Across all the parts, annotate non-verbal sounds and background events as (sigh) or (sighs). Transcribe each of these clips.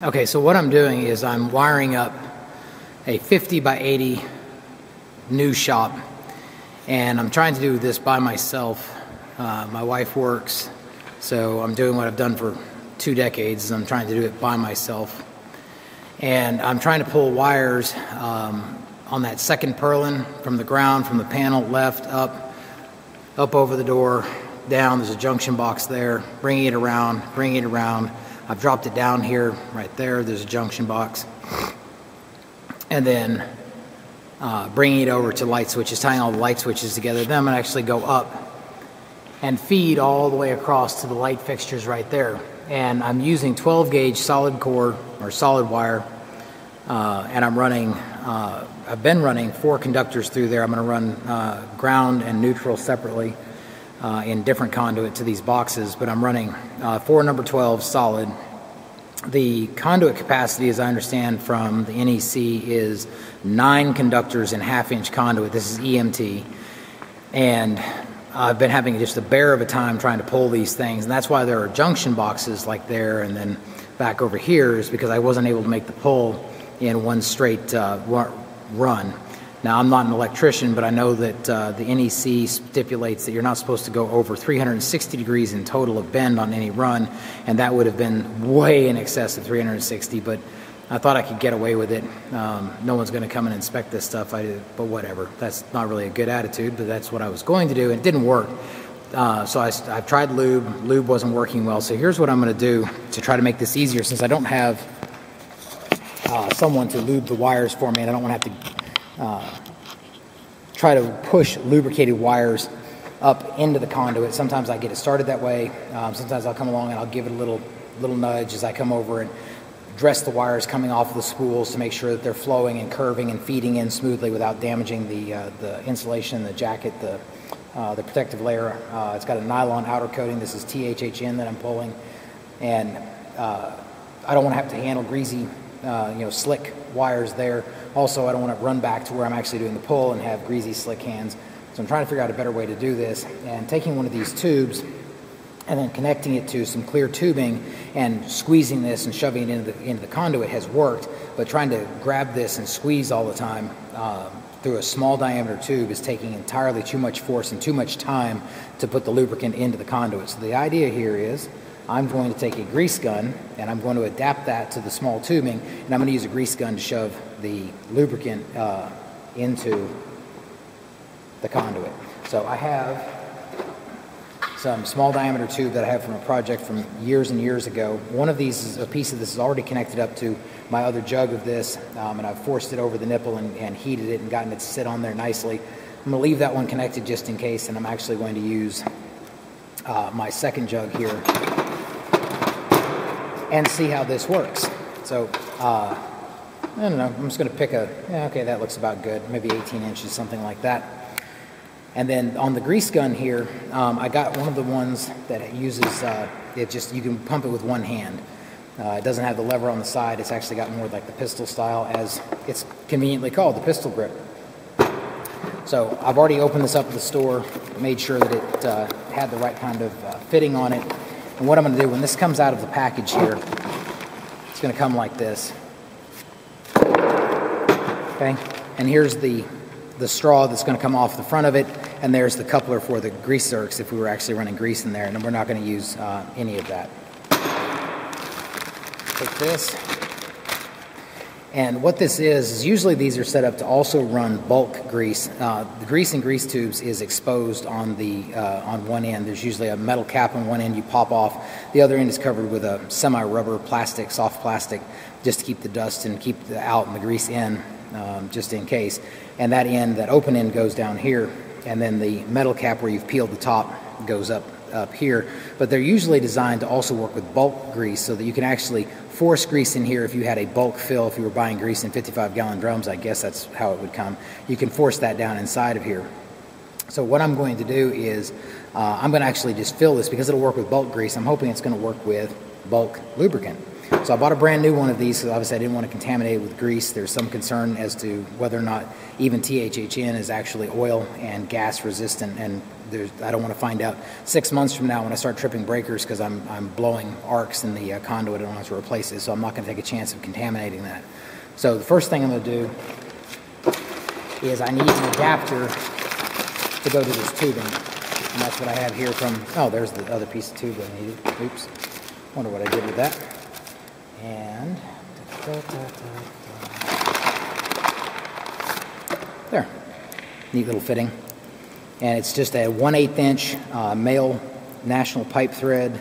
Okay, so what I'm doing is I'm wiring up a 50 by 80 new shop, and I'm trying to do this by myself. Uh, my wife works, so I'm doing what I've done for two decades. I'm trying to do it by myself, and I'm trying to pull wires um, on that second purlin from the ground, from the panel left up, up over the door, down. There's a junction box there. Bringing it around, bringing it around I've dropped it down here, right there. There's a junction box. And then uh, bringing it over to light switches, tying all the light switches together. Then I'm going to actually go up and feed all the way across to the light fixtures right there. And I'm using 12 gauge solid core or solid wire. Uh, and I'm running, uh, I've been running four conductors through there. I'm going to run uh, ground and neutral separately uh, in different conduit to these boxes, but I'm running uh, four number 12 solid. The conduit capacity, as I understand from the NEC, is nine conductors in half inch conduit. This is EMT. And I've been having just a bear of a time trying to pull these things, and that's why there are junction boxes like there and then back over here, is because I wasn't able to make the pull in one straight uh, run. Now, I'm not an electrician, but I know that uh, the NEC stipulates that you're not supposed to go over 360 degrees in total of bend on any run, and that would have been way in excess of 360, but I thought I could get away with it. Um, no one's going to come and inspect this stuff, I, but whatever. That's not really a good attitude, but that's what I was going to do, and it didn't work. Uh, so I, have tried lube. Lube wasn't working well. So here's what I'm going to do to try to make this easier since I don't have uh, someone to lube the wires for me and I don't want to have to uh, try to push lubricated wires up into the conduit. Sometimes I get it started that way. Um, sometimes I'll come along and I'll give it a little little nudge as I come over and dress the wires coming off of the spools to make sure that they're flowing and curving and feeding in smoothly without damaging the uh, the insulation, the jacket, the uh, the protective layer. Uh, it's got a nylon outer coating. This is THHN that I'm pulling, and uh, I don't want to have to handle greasy uh, you know, slick wires there. Also, I don't want to run back to where I'm actually doing the pull and have greasy, slick hands. So I'm trying to figure out a better way to do this. And taking one of these tubes and then connecting it to some clear tubing and squeezing this and shoving it into the, into the conduit has worked. But trying to grab this and squeeze all the time um, through a small diameter tube is taking entirely too much force and too much time to put the lubricant into the conduit. So the idea here is I'm going to take a grease gun and I'm going to adapt that to the small tubing and I'm going to use a grease gun to shove the lubricant uh, into the conduit. So I have some small diameter tube that I have from a project from years and years ago. One of these is a piece of this is already connected up to my other jug of this um, and I've forced it over the nipple and, and heated it and gotten it to sit on there nicely. I'm going to leave that one connected just in case and I'm actually going to use uh, my second jug here and see how this works. So, uh, I don't know, I'm just going to pick a, yeah, okay, that looks about good, maybe 18 inches, something like that. And then on the grease gun here, um, I got one of the ones that uses, uh, it just, you can pump it with one hand. Uh, it doesn't have the lever on the side, it's actually got more like the pistol style, as it's conveniently called, the pistol grip. So I've already opened this up at the store, made sure that it uh, had the right kind of uh, fitting on it, and what I'm going to do, when this comes out of the package here, it's going to come like this. Okay? And here's the, the straw that's going to come off the front of it, and there's the coupler for the grease zerks if we were actually running grease in there, and we're not going to use uh, any of that. Take this, and what this is, is usually these are set up to also run bulk grease. Uh, the grease in grease tubes is exposed on the uh, on one end. There's usually a metal cap on one end you pop off. The other end is covered with a semi-rubber plastic, soft plastic, just to keep the dust and keep the out and the grease in, um, just in case. And that end, that open end goes down here, and then the metal cap where you've peeled the top goes up up here, but they're usually designed to also work with bulk grease so that you can actually force grease in here if you had a bulk fill, if you were buying grease in 55 gallon drums, I guess that's how it would come. You can force that down inside of here. So what I'm going to do is uh, I'm going to actually just fill this because it'll work with bulk grease. I'm hoping it's going to work with bulk lubricant. So I bought a brand new one of these because obviously I didn't want to contaminate it with grease. There's some concern as to whether or not even THHN is actually oil and gas resistant, and I don't want to find out six months from now when I start tripping breakers because I'm, I'm blowing arcs in the uh, conduit and I want to replace it. So I'm not going to take a chance of contaminating that. So the first thing I'm going to do is I need an adapter to go to this tubing. And that's what I have here from, oh, there's the other piece of tube I needed. Oops. Wonder what I did with that. And, there. Neat little fitting. And it's just a 1 8 inch uh, male national pipe thread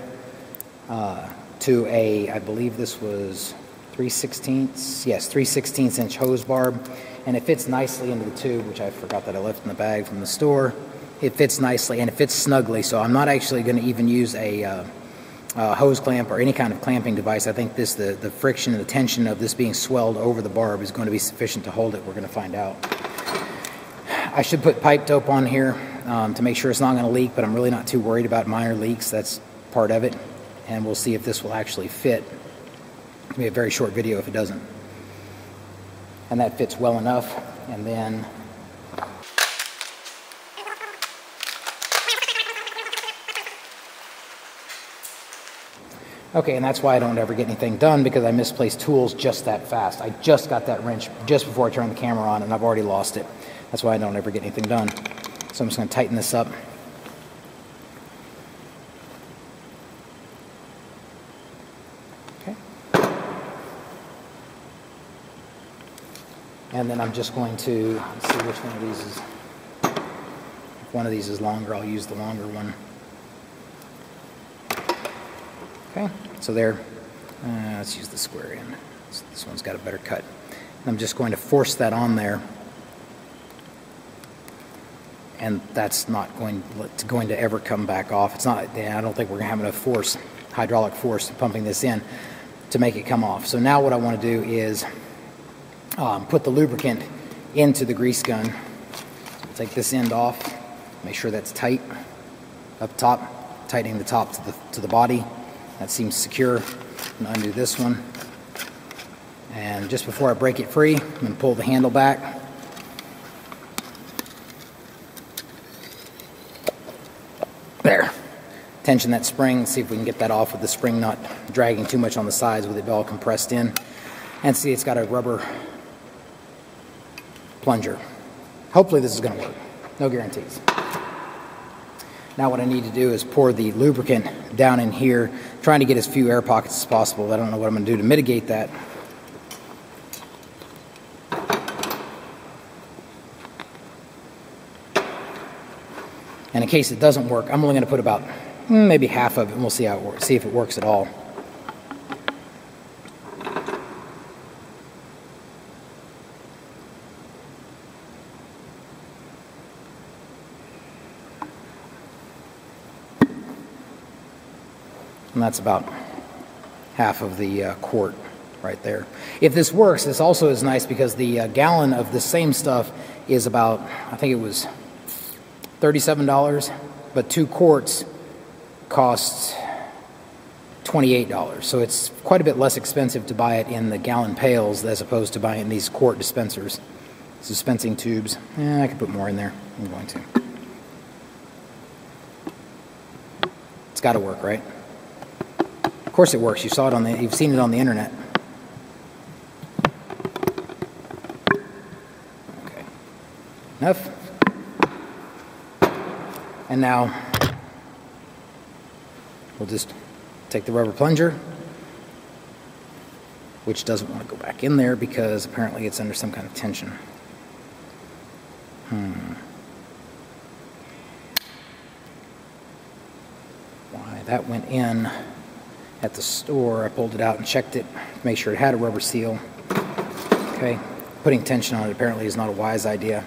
uh, to a, I believe this was 3 16ths, yes, 3 16ths inch hose barb and it fits nicely into the tube, which I forgot that I left in the bag from the store. It fits nicely and it fits snugly, so I'm not actually going to even use a, uh, a, hose clamp or any kind of clamping device. I think this the, the friction and the tension of this being swelled over the barb is going to be sufficient to hold it. We're going to find out. I should put pipe dope on here um, to make sure it's not going to leak, but I'm really not too worried about minor leaks. That's part of it, and we'll see if this will actually fit. It'll be a very short video if it doesn't and that fits well enough. And then Okay, and that's why I don't ever get anything done because I misplace tools just that fast. I just got that wrench just before I turned the camera on and I've already lost it. That's why I don't ever get anything done. So I'm just going to tighten this up. Okay. And then I'm just going to see which one of these is, if one of these is longer, I'll use the longer one. Okay, so there, uh, let's use the square end. This one's got a better cut. And I'm just going to force that on there. And that's not going, going to ever come back off. It's not, I don't think we're going to have enough force, hydraulic force pumping this in to make it come off. So now what I want to do is um, put the lubricant into the grease gun. Take this end off, make sure that's tight up top, tightening the top to the, to the body. That seems secure. And undo this one. And just before I break it free, I'm to pull the handle back. There. Tension that spring, see if we can get that off with the spring not dragging too much on the sides with it all compressed in. And see it's got a rubber plunger. Hopefully this is to work. No guarantees. Now what I need to do is pour the lubricant down in here, trying to get as few air pockets as possible. I don't know what I'm going to do to mitigate that. And in case it doesn't work, I'm only going to put about hmm, maybe half of it, and we'll see how it works, see if it works at all. And that's about half of the uh, quart right there. If this works, this also is nice because the uh, gallon of the same stuff is about, I think it was $37, but two quarts costs $28. So it's quite a bit less expensive to buy it in the gallon pails as opposed to buying these quart dispensers, dispensing tubes. I could put more in there. I'm going to. It's got to work, right? Course it works. You saw it on the, you've seen it on the internet. Okay. Enough. And now we'll just take the rubber plunger, which doesn't want to go back in there because apparently it's under some kind of tension. Hmm. Why, that went in at the store. I pulled it out and checked it, make sure it had a rubber seal. Okay, putting tension on it apparently is not a wise idea.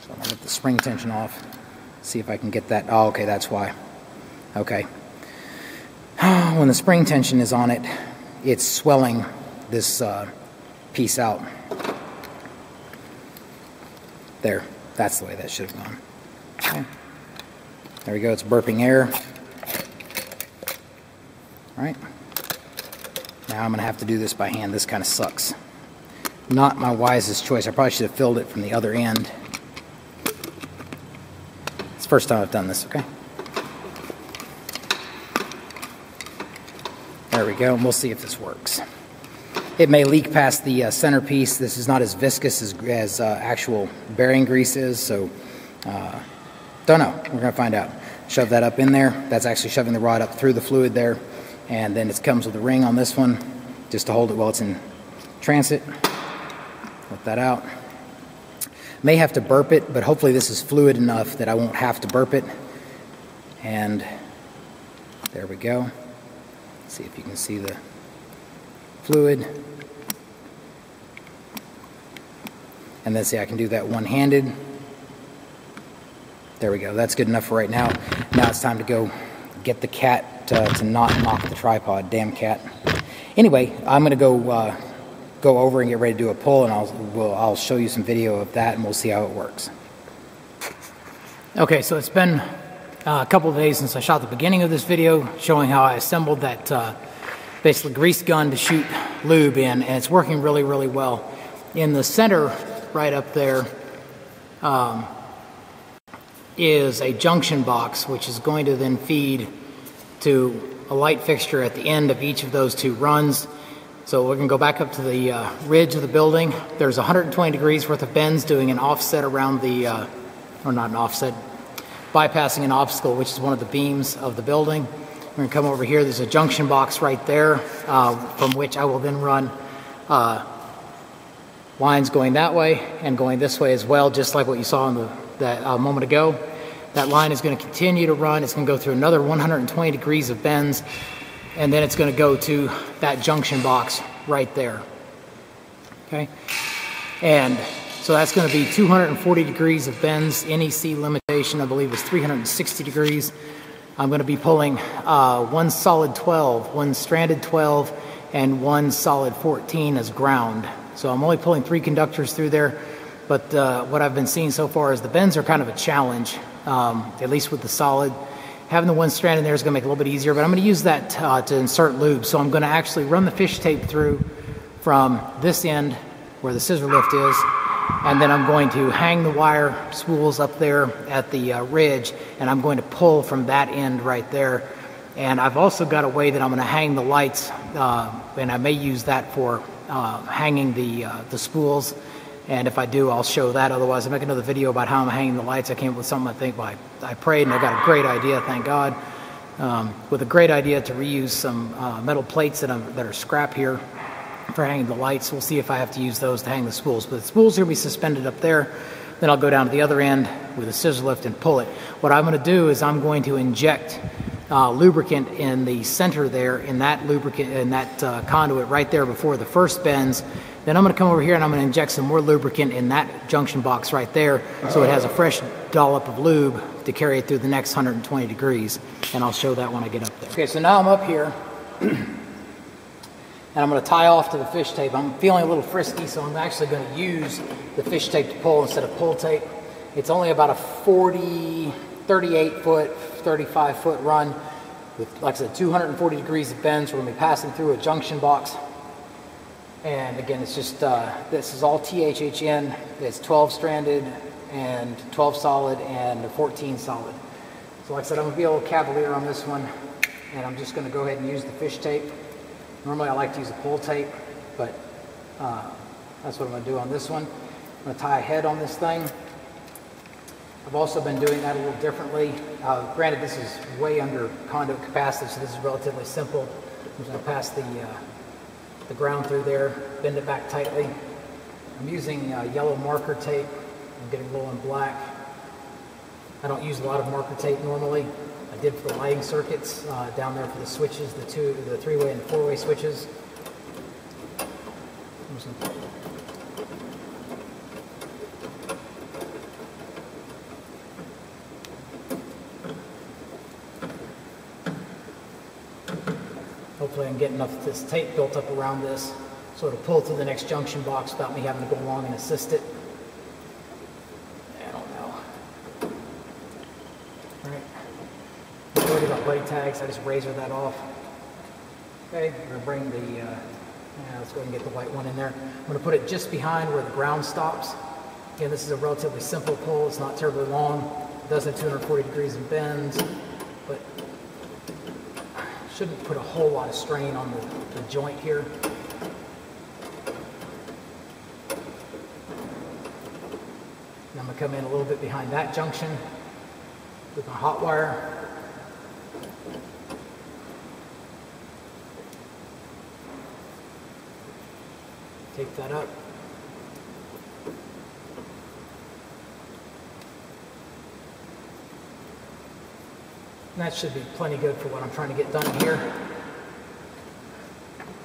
So I'm gonna get the spring tension off, see if I can get that. Oh, okay, that's why. Okay. (sighs) When the spring tension is on it, it's swelling this uh, piece out. There, that's the way that should have gone. Okay. There we go, it's burping air. All right. Now I'm going to have to do this by hand. This kind of sucks. Not my wisest choice. I probably should have filled it from the other end. It's the first time I've done this, okay? There we go, and we'll see if this works. It may leak past the uh, centerpiece. This is not as viscous as, as uh, actual bearing grease is, so uh, don't know. We're going to find out. Shove that up in there. That's actually shoving the rod up through the fluid there. And then it comes with a ring on this one just to hold it while it's in transit. Let that out. May have to burp it, but hopefully this is fluid enough that I won't have to burp it. And there we go. See if you can see the fluid. And then see, I can do that one-handed. There we go. That's good enough for right now. Now it's time to go get the cat uh, to not knock the tripod. Damn cat. Anyway, I'm going to go uh, go over and get ready to do a pull, and I'll we'll, I'll show you some video of that, and we'll see how it works. Okay, so it's been uh, a couple of days since I shot the beginning of this video, showing how I assembled that uh, basically grease gun to shoot lube in, and it's working really, really well. In the center, right up there, um, is a junction box, which is going to then feed to a light fixture at the end of each of those two runs. So we're going to go back up to the uh, ridge of the building. There's 120 degrees worth of bends doing an offset around the, uh, or not an offset, bypassing an obstacle, which is one of the beams of the building. We're going to come over here. There's a junction box right there uh, from which I will then run uh, lines going that way and going this way as well, just like what you saw in the, that uh, moment ago. That line is going to continue to run. It's going to go through another 120 degrees of bends, and then it's going to go to that junction box right there. Okay? And so that's going to be 240 degrees of bends. NEC limitation, I believe, is 360 degrees. I'm going to be pulling uh, one solid 12, one stranded 12, and one solid 14 as ground. So I'm only pulling three conductors through there. But uh, what I've been seeing so far is the bends are kind of a challenge, um, at least with the solid. Having the one strand in there is going to make it a little bit easier, but I'm going to use that uh, to insert lube. So I'm going to actually run the fish tape through from this end where the scissor lift is, and then I'm going to hang the wire spools up there at the uh, ridge, and I'm going to pull from that end right there. And I've also got a way that I'm going to hang the lights, uh, and I may use that for uh, hanging the, uh, the spools and if I do, I'll show that. Otherwise, I'll make another video about how I'm hanging the lights. I came up with something I think well, I, I prayed and I got a great idea, thank God. Um, with a great idea to reuse some uh, metal plates that, that, are scrap here for hanging the lights. We'll see if I have to use those to hang the spools. But the spools are going to be suspended up there. Then I'll go down to the other end with a scissor lift and pull it. What I'm going to do is I'm going to inject uh, lubricant in the center there, in that lubricant, in that uh, conduit right there before the first bends. Then I'm going to come over here and I'm going to inject some more lubricant in that junction box right there so it has a fresh dollop of lube to carry it through the next 120 degrees. And I'll show that when I get up there. Okay, so now I'm up here (clears throat) and I'm going to tie off to the fish tape. I'm feeling a little frisky, so I'm actually going to use the fish tape to pull instead of pull tape. It's only about a 40, 38 foot, 35 foot run with, like I said, 240 degrees of bends. We're going to be passing through a junction box. And again, it's just, uh, this is all THHN. It's 12 stranded and 12 solid and 14 solid. So like I said, I'm gonna be a little cavalier on this one and I'm just gonna go ahead and use the fish tape. Normally I like to use a pull tape, but uh, that's what I'm gonna do on this one. I'm gonna tie a head on this thing. I've also been doing that a little differently. Uh, granted, this is way under conduit capacity, so this is relatively simple. I'm just gonna pass the uh, the ground through there, bend it back tightly. I'm using uh, yellow marker tape. I'm getting a little in black. I don't use a lot of marker tape normally. I did for the lighting circuits uh, down there for the switches, the two, the three-way and four-way switches. Hopefully I can get enough of this tape built up around this so it'll pull to the next junction box without me having to go along and assist it. I don't know. All right. Not worried about buddy tags. I just razor that off. Okay, I'm gonna bring the, uh, yeah, let's go ahead and get the white one in there. I'm gonna put it just behind where the ground stops. Again, this is a relatively simple pull. It's not terribly long. It does have 240 degrees and bends, but shouldn't put a whole lot of strain on the, the joint here. And I'm gonna come in a little bit behind that junction with my hot wire. Take that up. That should be plenty good for what I'm trying to get done here.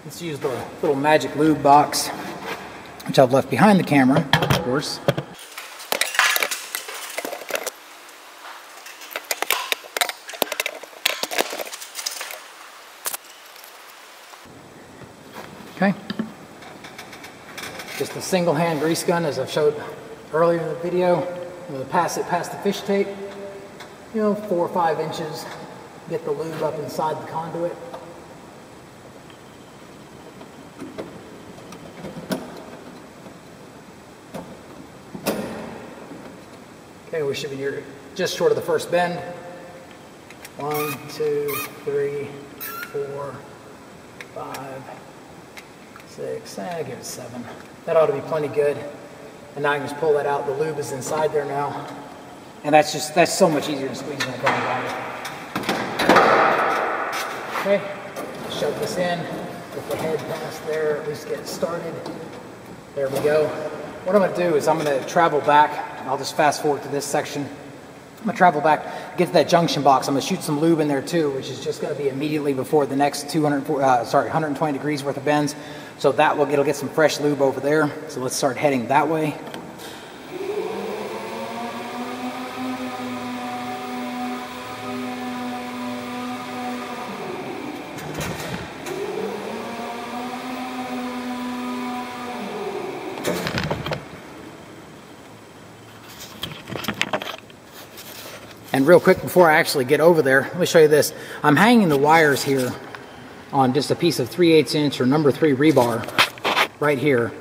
Let's use the little magic lube box, which I've left behind the camera, of course. Okay. Just a single hand grease gun as I've showed earlier in the video. I'm to pass it past the fish tape, you know, four or five inches. Get the lube up inside the conduit. Okay, we should be near, just short of the first bend. One, two, three, four, five, six, eh, give it seven. That ought to be plenty good. And now I can just pull that out. The lube is inside there now. And that's just, that's so much easier to squeeze that down Okay, shove this in, get the head past there, at least get started. There we go. What I'm gonna do is I'm gonna travel back. I'll just fast forward to this section. I'm gonna travel back, get to that junction box. I'm gonna shoot some lube in there too, which is just gonna be immediately before the next 200, uh, sorry, 120 degrees worth of bends. So that will, it'll get some fresh lube over there. So let's start heading that way. Real quick before I actually get over there, let me show you this. I'm hanging the wires here on just a piece of 3 8 inch or number 3 rebar right here.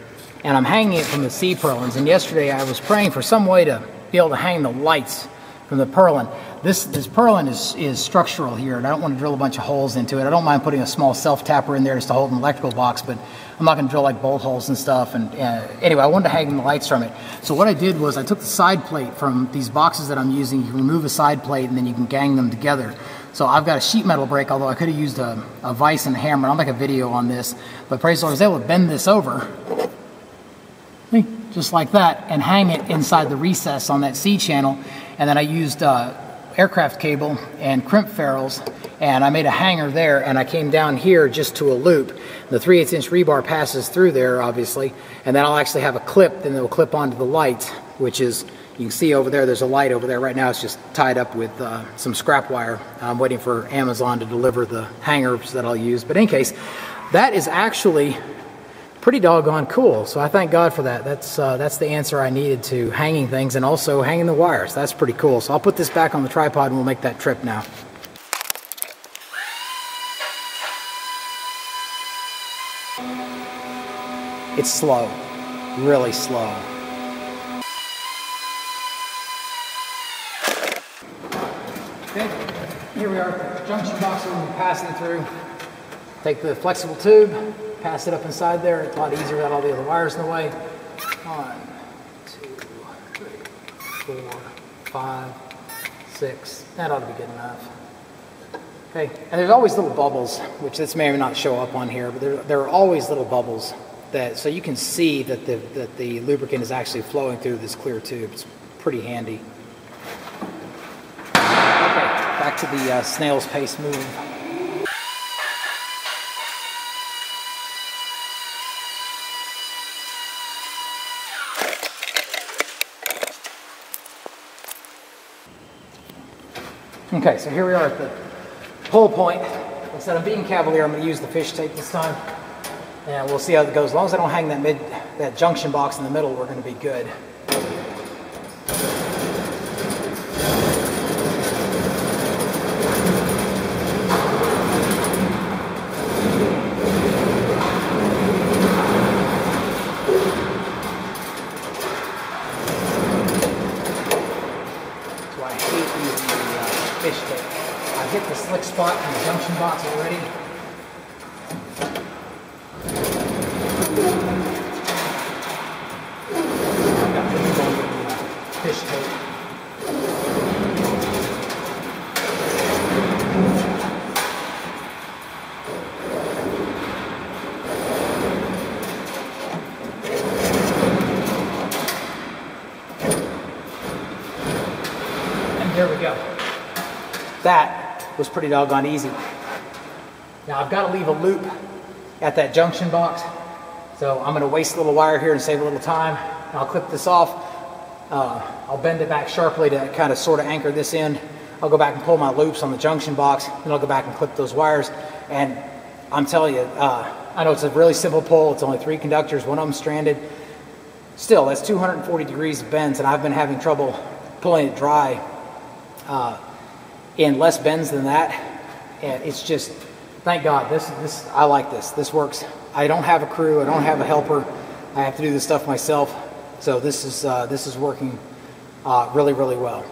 And I'm hanging it from the C purlins. And yesterday I was praying for some way to be able to hang the lights from the purlin. This, this purlin is, is structural here, and I don't want to drill a bunch of holes into it. I don't mind putting a small self-tapper in there just to hold an electrical box, but I'm not going to drill like bolt holes and stuff. And uh, anyway, I wanted to hang the lights from it. So what I did was I took the side plate from these boxes that I'm using. You remove a side plate, and then you can gang them together. So I've got a sheet metal brake, although I could have used a, a vise and a hammer. I'll make a video on this. But praise the Lord, I was able to bend this over, just like that, and hang it inside the recess on that C channel. And then I used uh, aircraft cable and crimp ferrules and I made a hanger there and I came down here just to a loop. The 3 8 inch rebar passes through there obviously and then I'll actually have a clip then it'll clip onto the light which is you can see over there there's a light over there right now it's just tied up with uh, some scrap wire. I'm waiting for Amazon to deliver the hangers that I'll use but in case that is actually pretty doggone cool. So I thank God for that. That's uh, that's the answer I needed to hanging things and also hanging the wires. That's pretty cool. So I'll put this back on the tripod and we'll make that trip now. It's slow, really slow. Okay, here we are junction box we're passing through. Take the flexible tube, pass it up inside there. It's a lot easier without all the other wires in the way. One, two, three, four, five, six. That ought to be good enough. Okay, and there's always little bubbles, which this may or may not show up on here, but there, there are always little bubbles that, so you can see that the, that the lubricant is actually flowing through this clear tube. It's pretty handy. Okay, back to the uh, snail's pace move. Okay, so here we are at the pull point. Instead of being cavalier, I'm going to use the fish tape this time. And we'll see how it goes. As long as I don't hang that mid, that junction box in the middle, we're going to be good. I hit the slick spot in the junction box already. Was pretty doggone easy. Now I've got to leave a loop at that junction box. So I'm going to waste a little wire here and save a little time. I'll clip this off. Uh, I'll bend it back sharply to kind of sort of anchor this end. I'll go back and pull my loops on the junction box. Then I'll go back and clip those wires. And I'm telling you, uh, I know it's a really simple pull. It's only three conductors, one of them stranded. Still, that's 240 degrees of bends, and I've been having trouble pulling it dry uh, in less bends than that. And it's just, thank God, this, this, I like this. This works. I don't have a crew. I don't have a helper. I have to do this stuff myself. So this is, uh, this is working uh, really, really well.